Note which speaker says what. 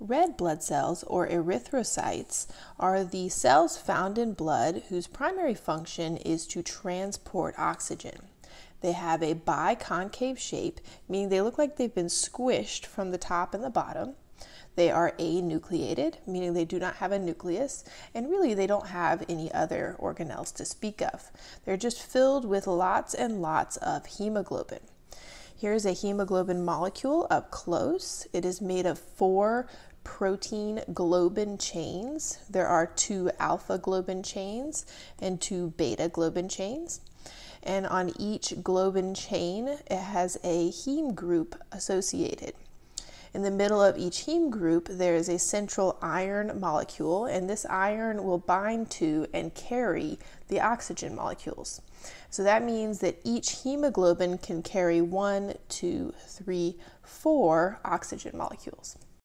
Speaker 1: Red blood cells, or erythrocytes, are the cells found in blood whose primary function is to transport oxygen. They have a biconcave shape, meaning they look like they've been squished from the top and the bottom. They are anucleated, meaning they do not have a nucleus, and really they don't have any other organelles to speak of. They're just filled with lots and lots of hemoglobin. Here's a hemoglobin molecule up close. It is made of four protein globin chains. There are two alpha globin chains and two beta globin chains. And on each globin chain, it has a heme group associated. In the middle of each heme group, there is a central iron molecule, and this iron will bind to and carry the oxygen molecules. So that means that each hemoglobin can carry one, two, three, four oxygen molecules.